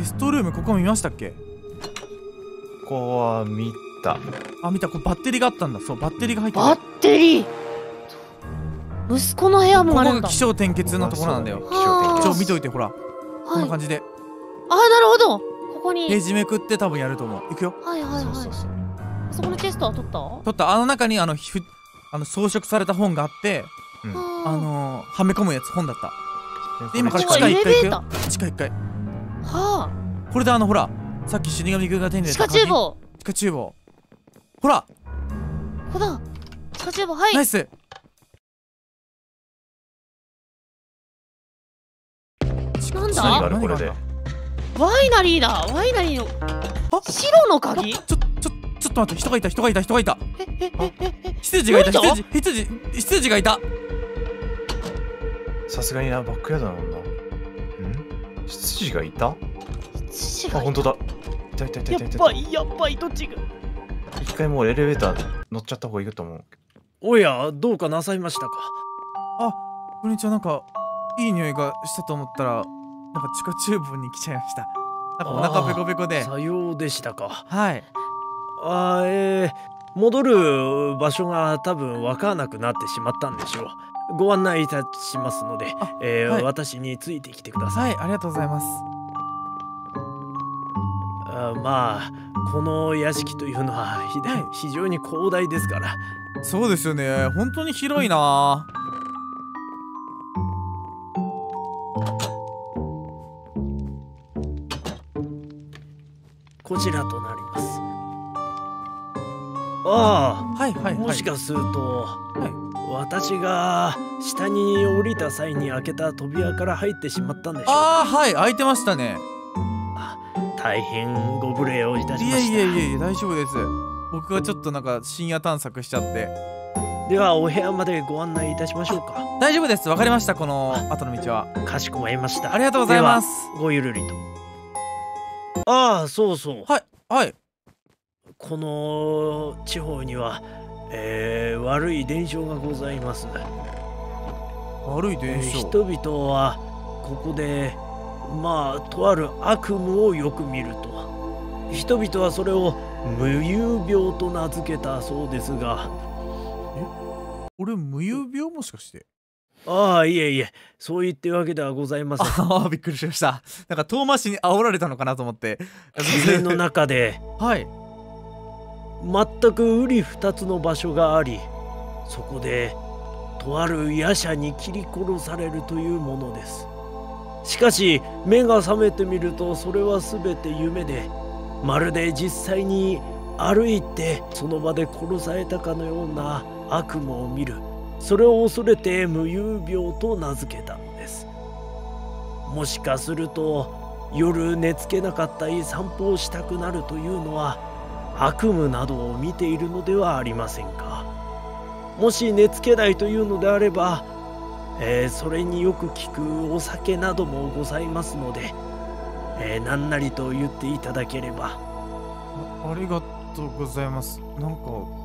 ゲストルームここ見ましたっけ？ここは見た。あ見た。これバッテリーがあったんだ。そうバッテリーが入ってる。バッテリー？息子の部屋ここもあるんだ。が起承転結のところなんだよ。そうだねちょ見といてほら。こんはない感じで。あなるほど。ここに。ページめくって多分やると思う。いくよ。はいはいはい。そうそうそう。そこのチェストは取った？取った。あの中にあのひふあの装飾された本があってうん。ああのー、はめ込むやつ本だった。で今から地下1階行くエレベーよ地下1階はこれであのほらさっき死神くんが手にあ地入れた下厨房。地下厨房。ほら。ここだ地下厨房。はい。ナイス。なん何があだるこれで？ワイナリーだ。ワイナリーの。あ？白のあ鍵？ちょちょちょちょっと待って。人がいた人がいた人がいた。えええええ。羊がいた。羊羊羊がいた。さすがになバックヤードだもんなん羊がいた。あ父が本当だ。いたいたいたいたい。たやっばいやっばいどっちが？一回もうエレベーター乗っちゃった方がいいと思う。おやどうかなさいましたか？こんにちは。なんかいい匂いがしたと思ったらなんか地下厨房に来ちゃいました。なんかお腹ペコペコで。さようでしたか。はい。あーえー、戻る場所が多分わからなくなってしまったんでしょうご案内いたしますのであ、えーはい。私についてきてください、はいありがとうございます。あまあこの屋敷というのはひはい。非常に広大ですから。そうですよね。本当に広いな。こちらとなります。ああ。はいはいはい。もしかすると、はい私が下に降りた際に開けた扉から入ってしまったんでしょうああはい開いてましたね。大変ご無礼をいたしいました。えいえいえいえ大丈夫です。僕がちょっとなんか深夜探索しちゃって。ではお部屋までご案内いたしましょうか。大丈夫です。わかりましたこの後の道は。かしこまりました。ありがとうございます。ごゆるりと。ああそうそう。はいはい。この地方には、えー悪い伝承がございます、悪いえ伝承、ー人々はここでまあとある悪夢をよく見ると。人々はそれを無遊病と名付けたそうですが。俺無遊病もしかして？ああいえいえ。そう言ってるわけではございません。ああびっくりしました。なんか遠回しに煽られたのかなと思って。自然の中で。はい全く瓜二つの場所がありそこでとある夜叉に切り殺されるというものです。しかし目が覚めてみるとそれは全て夢でまるで実際に歩いてその場で殺されたかのような悪夢を見る。それを恐れて無遊病と名付けたのです。もしかすると夜寝つけなかったり散歩をしたくなるというのは悪夢などを見ているのではありませんか。もし寝つけないというのであれば、えーそれによく効くお酒などもございますので、えー何なりと言っていただければ。あありがとうございます。なんか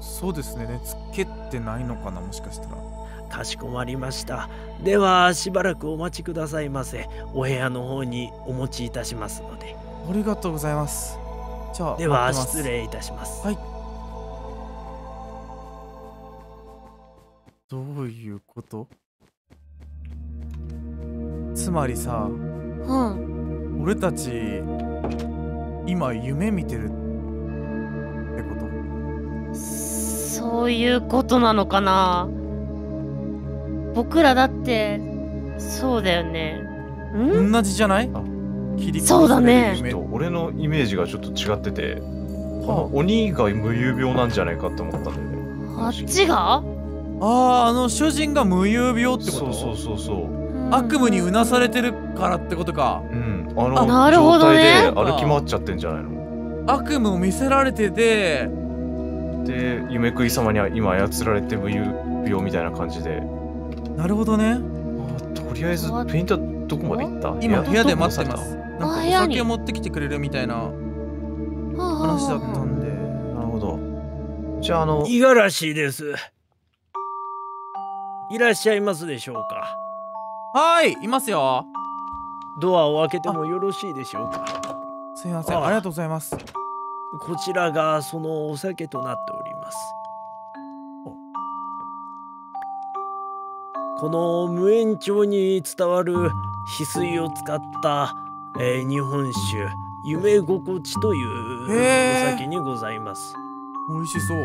そうですね。寝つけてないのかなもしかしたら。かしこまりました。ではしばらくお待ちくださいませ。お部屋の方にお持ちいたしますので。ありがとうございますじゃあでは失礼いたします。はい。どういうこと？つまりさうん。俺たち今夢見てるってこと？そういうことなのかな？僕らだってそうだよね。ん？同じじゃない？あ切りそうだね。俺のイメージがちょっと違っててこの鬼が無遊病なんじゃないかって思ったんだよね。あっちが？あああの主人が無遊病ってこと？そうそうそうそう。悪夢にうなされてるからってことか。うん。あのあなるほどね。状態で歩き回っちゃってんじゃないの？悪夢を見せられてて。で夢食い様には今操られて無遊病みたいな感じで。なるほどね。あとりあえずペインターどこまで行った？今部屋で待ってますなんかお酒を持ってきてくれるみたいな話話だったんで。なるほど。じゃああの五十嵐です。いらっしゃいますでしょうか？はいいますよ。ドアを開けてもよろしいでしょうか？すいませんああ。ありがとうございます。こちらがそのお酒となっております。この無縁町に伝わる翡翠を使った、えー日本酒。夢心地というお酒にございます。美味しそう。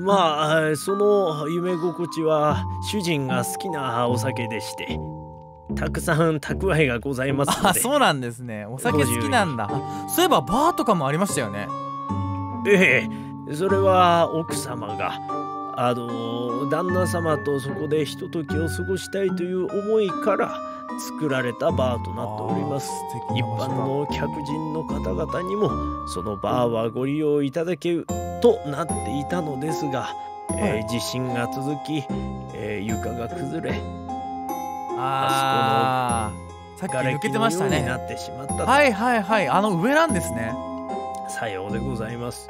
まあその夢心地は主人が好きなお酒でしてたくさん蓄えがございますので。あそうなんですね。お酒好きなんだ。あそういえばバーとかもありましたよね。ええそれは奥様があの旦那様とそこでひとときを過ごしたいという思いから作られたバーとなっております。一般の客人の方々にもそのバーはご利用いただけるとなっていたのですが、えー地震が続き、えー床が崩れあー。さっき瓦抜けてましたね。なってしまったと。はいはいはい。あの上なんですね。さようでございます。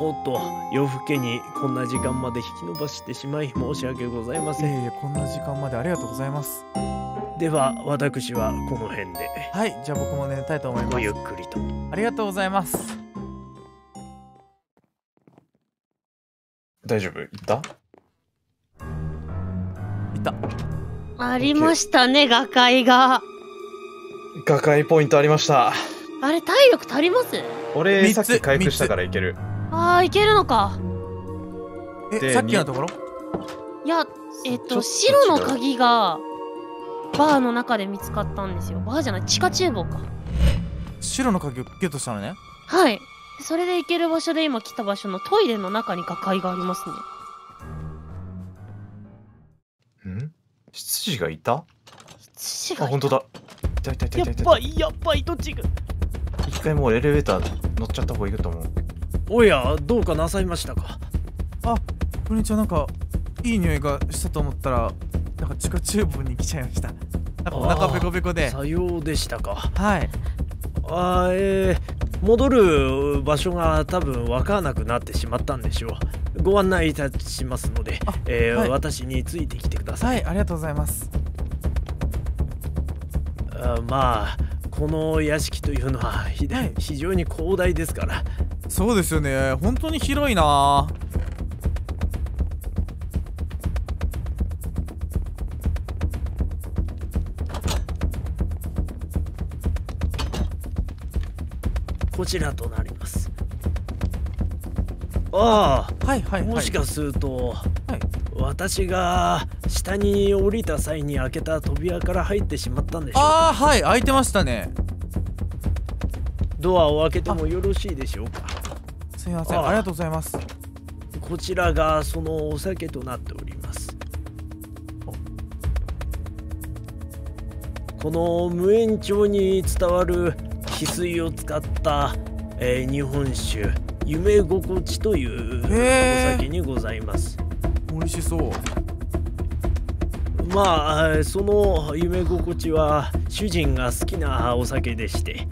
おっと夜更けにこんな時間まで引き延ばしてしまい申し訳ございまいせん。えいえこんな時間までありがとうございます。では私はこの辺で。はいじゃあ僕も寝たいと思います。ごゆっくりと。ありがとうございます。大丈夫？行った？いた。ありましたね、画界が。画界ポイントありました。あれ、体力足ります？俺、さっき回復したからいける。あー、いけるのか。でえさっきのところ？いや、えっ、と、白の鍵が、バーの中で見つかったんですよ。バーじゃない、地下厨房か。白の鍵をゲットしたのねはい。それで行ける場所で今来た場所のトイレの中に画界がありますね。ん？執事がいた？土があ、本当だ。いたいたいたいたいた。ばいやっばいどっちが。一回もうエレベーター乗っちゃった方がいいと思う。おやどうかなさいましたか？あこんにちはなんかいい匂いがしたと思ったらなんか地下厨房に来ちゃいましたなんかお腹ペコペコでさようでしたか。はいあーえー、戻る場所が多分わからなくなってしまったんでしょう。ご案内いたしますのであ、えーはい私についてきてください。はいありがとうございますあまあこの屋敷というのはひはい非常に広大ですからそうですよね。本当に広いな。こちらとなります。ああはいはいはい。もしかすると、はい。私が下に降りた際に開けた扉から入ってしまったんでしょうああはい開いてましたね。ドアを開けてもよろしいでしょうかすいません。あありがとうございます。こちらがそのお酒となっております。この無縁町に伝わる翡翠を使った、えー日本酒夢心地というお酒にございます。美味しそう。まあその夢心地は主人が好きなお酒でしてで、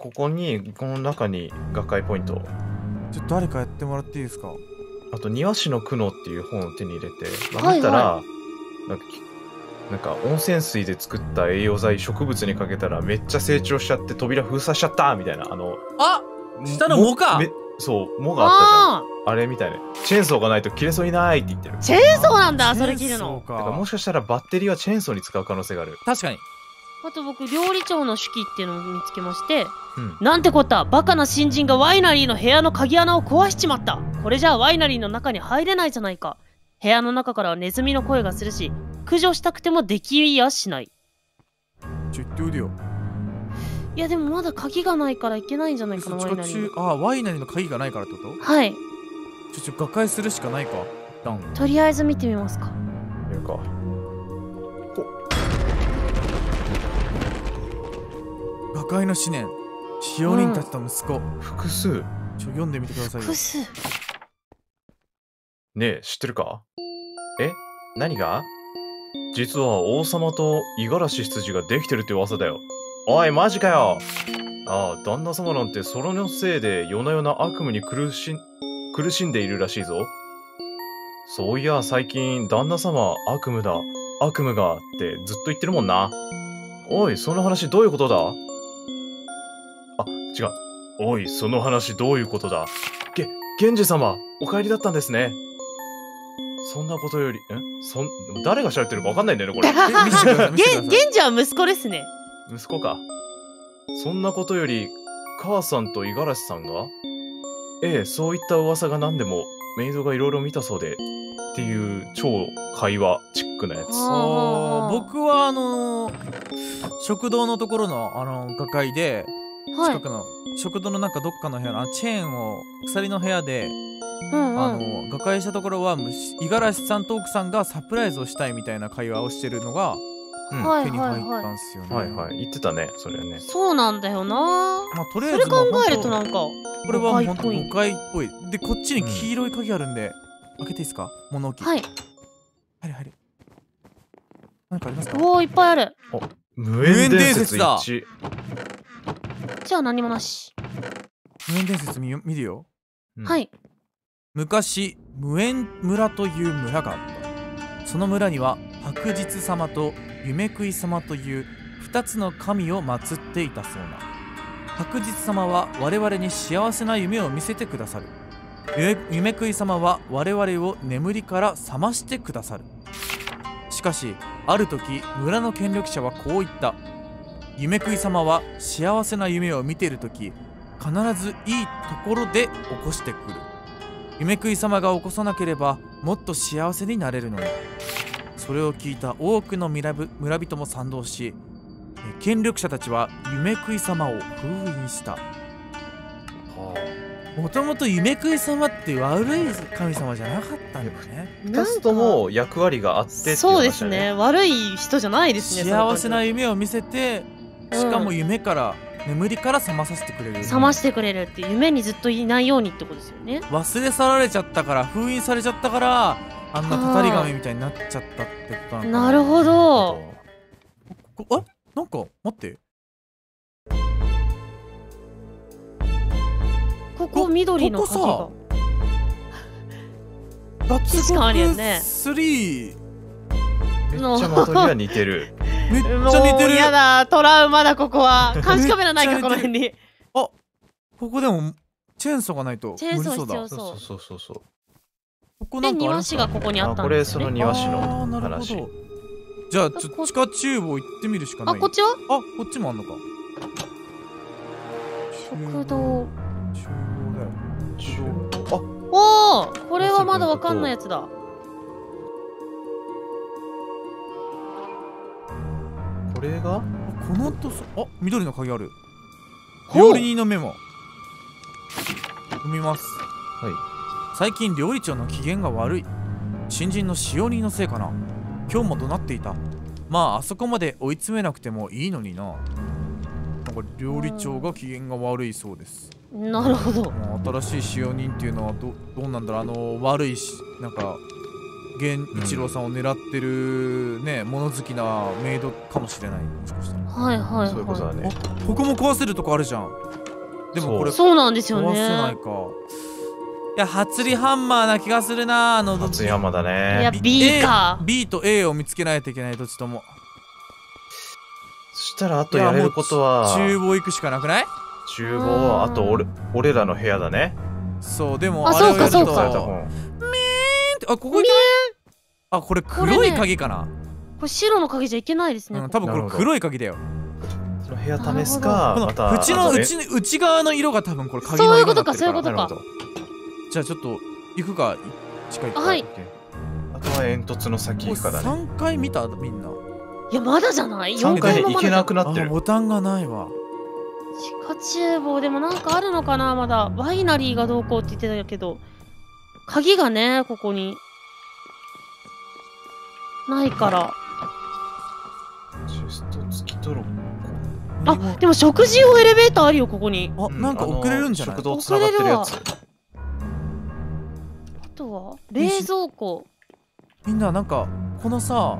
ここに、この中に画界ポイント。ちょっと誰かやってもらっていいですか？あと、庭師の苦悩っていう本を手に入れて、まあ、はい見たら、なんかき、なんか温泉水で作った栄養剤植物にかけたらめっちゃ成長しちゃって扉封鎖しちゃったみたいな、あの、あ下の藻かめそう、藻があったじゃん。ああれみたいな。チェーンソーがないと切れそうにないって言ってる。ーチェーンソーなんだ、それ切るの。そうかだからもしかしたらバッテリーはチェーンソーに使う可能性がある。確かにあと僕、料理長の手記っていうのを見つけまして、うん。なんてこった、バカな新人がワイナリーの部屋の鍵穴を壊しちまった。これじゃあワイナリーの中に入れないじゃないか。部屋の中からはネズミの声がするし、駆除したくてもできやしない。ちょ言っておいでよいやでもまだ鍵がないからいけないんじゃないかな、ワイナリー中。あワイナリーの鍵がないからってこと？はい。ちょちょ瓦解するしかないかとりあえず見てみますか。いうか。瓦解の思念。使用人たちと息子、複数。ちょ読んでみてくださいよ。複数。ねえ、知ってるか？え？何が？実は王様と五十嵐執事ができてるって噂だよ。おい、マジかよ！ああ、旦那様なんてそれのせいで夜な夜な悪夢に苦しん苦しんでいるらしいぞ。そういや、最近、旦那様悪夢だ、悪夢がってずっと言ってるもんな。おい、その話どういうことだ？あ、違う。おい、その話どういうことだ？げ、源氏様、お帰りだったんですね。そんなことより、んそん、誰が喋ってるかわかんないんだよね、これ。見せてください見せてください源氏は息子ですね。息子か。そんなことより、母さんと五十嵐さんが？ええ、そういった噂が何でも、メイドがいろいろ見たそうで、っていう超会話チックなやつ。僕はあのー食堂のところのあの画会ではい。近くの食堂のなんかどっかの部屋のチェーンを鎖の部屋で、うんうん。あの画会したところはむし五十嵐さんと奥さんがサプライズをしたいみたいな会話をしてるのがうんはい手に入ったはいはい。んですよね。はいはい。言ってたね、それはね。そうなんだよな。まあとりあえずそれ考えるとまあなんか、これは本当誤解っぽい誤解っぽい。でこっちに黄色い鍵あるんで、開けていいですか？物置。はい。はいはい。何かありますか？おお、いっぱいある。無縁伝説説だ一致。じゃあ何もなし。無縁伝説見よ見るよ。うんはい。昔無縁村という村があったその村には白日様と夢食い様という2つの神を祀っていたそうな白日様は我々に幸せな夢を見せてくださる夢夢食い様は我々を眠りから覚ましてくださるしかしある時村の権力者はこう言った夢食い様は幸せな夢を見ている時必ずいいところで起こしてくる夢食い様が起こさなければもっと幸せになれるのにそれを聞いた多くの村ぶ村人も賛同しえ権力者たちは夢食い様を封印したもともと夢食い様って悪い神様じゃなかったんだね二つとも役割があってっていう話だそうですね。。悪い人じゃないですね。幸せな夢を見せてしかも夢から、眠りから覚まさせてくれる。覚ましてくれるって夢にずっといないようにってことですよね。忘れ去られちゃったから封印されちゃったからあんなたたり神みたいになっちゃったってことなのかな。るほど。こあなんか待って。ここ緑の鍵が。こ。脱確かにね。3めっちゃ間取りは似てる。めっちゃ似てるやだ、トラウマだ、ここは。監視カメラないか、この辺に。ここでもチェーンソーがないとチェーンソー無理そうだ必要そうそうそうそう。で、ここなんか庭師がここにあったあこれんですよね。その庭師の話。どじゃあちょこ地下厨房行ってみるしかないあ、こっちは？あこっちもあんのか食堂。厨房だよ厨房おおこれはまだわかんないやつだ。これが？あこの後さあ緑の鍵ある。料理人のメモ。読みます。は最近料理長の機嫌が悪い。新人の使用人のせいかな。今日も怒鳴っていた。まああそこまで追い詰めなくてもいいのにな。なんか料理長が機嫌が悪いそうです、なるほど。まあ、新しい使用人っていうのはどどうなんだろう。あの悪いしなんか源一郎さんを狙ってるね物好きなメイドかもしれないもしかしたらはいはいそういうことだはね。ここも壊せるとこあるじゃんでもこれい。そうなんですよ壊せないね。かいや初リハンマーな気がするなあのどっち初山だいや、ね。B か。B と A を見つけないといけないどっちともそしたらあとやれることは、厨房行くしかなくない？厨房、あと俺俺らの部屋だね。そうでもあれをやるとそうかそうか。あここ行けないあこれ黒い鍵かな、これ白の鍵じゃいけないですね。うん、多分これ黒い鍵だよその部屋試すか、このまた。縁の内内側の色が多分これ鍵そうのいうことか色になってるからそういうことなるほど。じゃあちょっと行くか近いあはいあとは煙突の先行くかだね。3回見たみんないや、まだじゃない？3 ?4 回もまけなくなってある。ボタンがないわ地下厨房でもなんかあるのかなまだ。ワイナリーがどうこうって言ってたけど。鍵がね、ここに。ないから。あ、でも食事用エレベーターあるよ、ここに。あコ。なんか遅れるんじゃない？あの食堂つながってるやつ。あとは冷蔵庫。みんななんかこのさ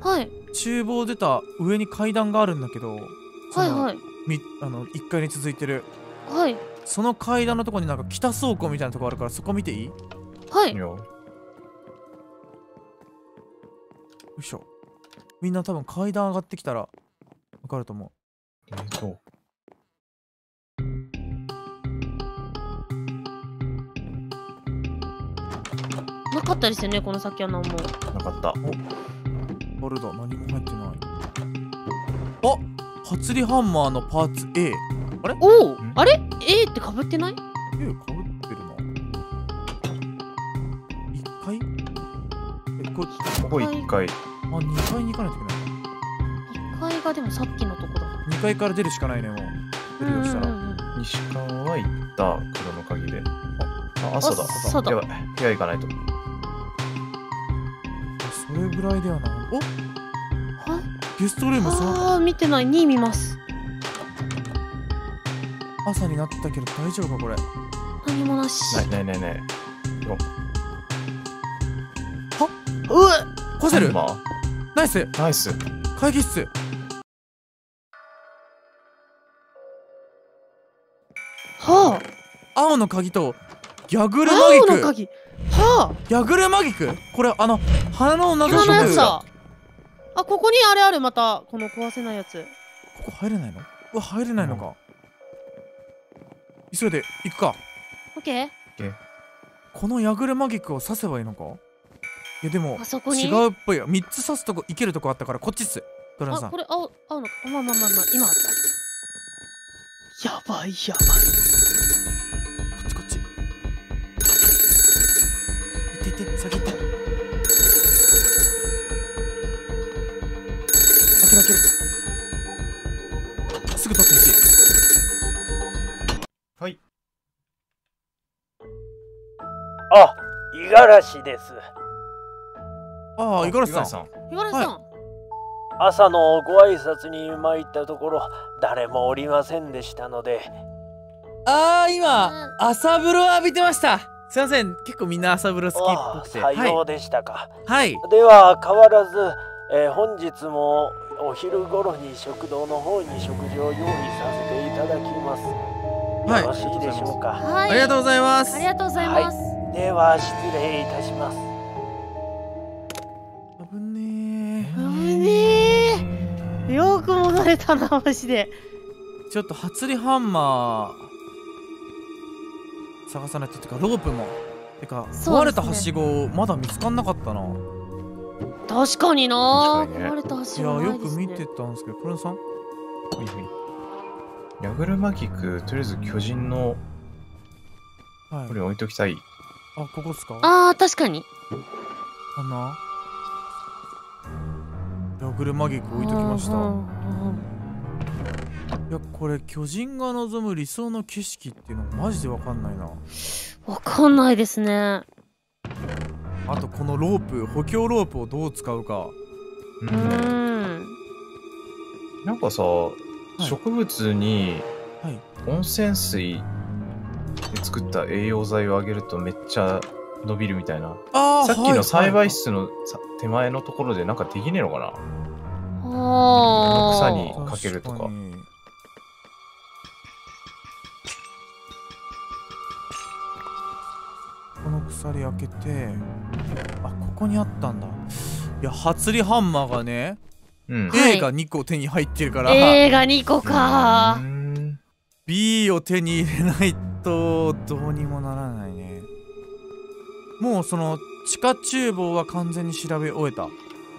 はい。厨房出た上に階段があるんだけどはいはい。みあの1階に続いてるはい。その階段のとこになんか北倉庫みたいなとこあるからそこ見ていい？よはい。い。や。いしょ。みんな多分階段上がってきたらわかると思えーと、なかったですよねこの先は何も。なかった。うボルド何も入ってない。あハツリハンマーのパーツ A おおん？あれ？A ってかぶってない？A かぶってるな。1階えこここ1階。あ2階に行かないといけない。1階がでもさっきのとこだ。2階から出るしかないねもう。出るとしたら。うんうんうん。西川は行った黒の鍵で。あ、朝だ。朝だ。やばい。部屋行かないと。それぐらいではな。お？は？ゲストルームそのあー見てない。2見ます朝になったけど大丈夫かこれ。何もなし。ないないないない。う。わコセルナイス。ナイス。会議室。は青の鍵とギャグあルマギク。青の鍵。はギャグルマギク？これあの花のあ長花のやこつだ。あここにあれあるまた。この壊せないやつ。こ入れないの？うわ入れないのか、急いで行くか。オッケー。このヤグルマギクを刺せばいいのか？いやでもあそこに？違うっぽいよ。3つ刺すとこいけるとこあったからこっちっす。ドランさん。こあこれ青青のまあまあまあまあ今あった。やばいやばいあ、五十嵐です。ああ五十嵐さん。五十嵐さん、朝のご挨拶に参ったところ、誰もおりませんでしたので、ああうん。今朝風呂浴びてました。すいません。結構みんな朝風呂好きっぽくて。さようでしたか。はい。では変わらず、えー本日もお昼頃に食堂の方に食事を用意させていただきます。はい。よろしいでしょうか。はい。ありがとうございます。ありがとうございます、では失礼いたします。危ねえ。危ねえ。よく戻れたなマジで。ちょっとハツリハンマー探さないと。ってかロープも。てか、壊れたはしごまだ見つかんなかったな。確かにな。壊れたい橋やよはないですね。く見てたんですけどプロンさん？ほいほいヤグルマギク、とりあえず巨人のはいこれ置いときたい。あここっすか？あー確かに。かな？ヤグルマギク置いときました。うんうんうんいやこれ巨人が望む理想の景色っていうのマジでわかんないな。わかんないですね。あとこのロープ補強ロープをどう使うか。ううーん。なんかさ、い。植物にはい。温泉水で作った栄養剤をあげるとめっちゃ伸びるみたいな。さっきの栽はい培室のさ手前のところでなんかできねえのかな？あー。草にかけるとか。この鎖開けてあここにあったんだ。いやハツリハンマーがねうん。はい。A が2個手に入ってるから、A が2個か。うーん。B を手に入れないとどうにもならないね。もうその地下厨房は完全に調べ終えた。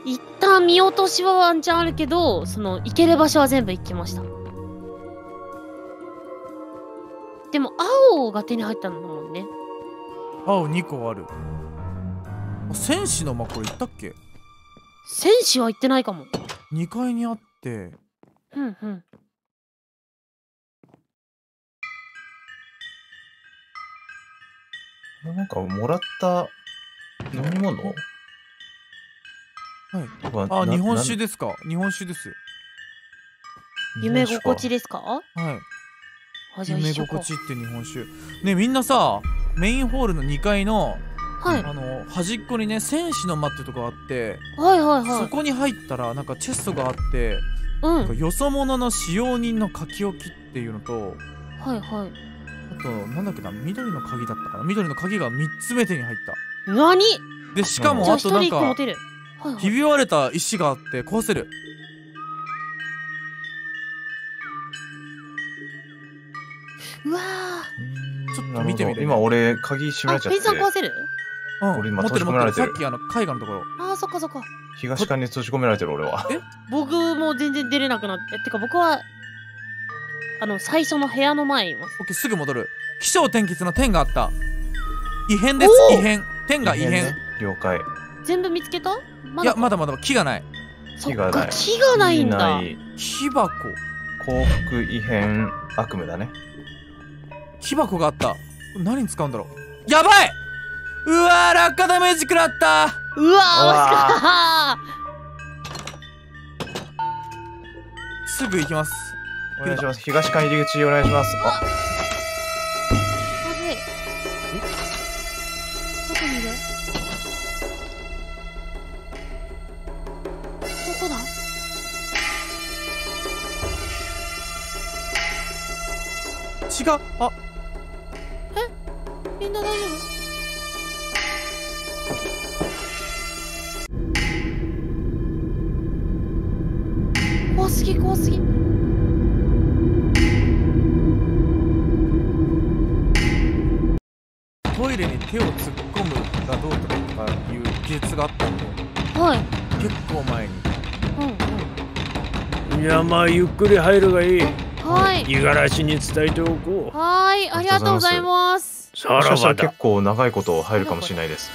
一旦見落としはワンチャンあるけどその行ける場所は全部行きました。でも青が手に入ったんだもんね。青2個ある。あ戦士の間これ行ったっけ？戦士は行ってないかも。2階にあって。うんうんなんかもらった飲み物？はい。あ日本酒なですか？日本酒です。夢心地でですか？はい。夢心地って日本酒。ねみんなさメインホールの2階のはい。あの端っこにね戦士の間ってとこあって、はいはいはい。そこに入ったらなんかチェストがあって、うん。よそ者の使用人の書き置きっていうのとはいはい。あとなんだっけな緑の鍵だったかな。緑の鍵が3つ目手に入った。何？でしかもあとなんかひび割れた石があって壊せる。うわちょっと見てみる今俺鍵閉められちゃって。ーあペンさん壊せる？うん。俺今閉じ込められてる。さっきあの絵画のところ。あーそっかそっか。東館に閉じ込められてる俺は。僕も全然出れなくなって。てか僕はあの最初の部屋の前にいます。オッケーすぐ戻る。起承転結の点があった。異変です。おー！異変。点が異変。ね。了解。全部見つけた？まいやまだまだ木がない。そっ木がない。か木がないんだ。木箱。幸福異変。悪夢だね。木箱があった。何に使うんだろう？やばい！うわー落下ダメージ食らった。うわー惜しかっすぐ行きますお願いします。東館入り口お願いします。あ。たまずいどこにいる？どこだ？血があ。みんな大丈夫？怖すぎ怖すぎイレに手を突っ込むがどうとかいう技術があったんではい。結構前に。うんうん。いやまあゆっくり入るがいい。はい。五十嵐に伝えておこう。はいありがとうございます。さらばだ結構長いこと入るかもしれないです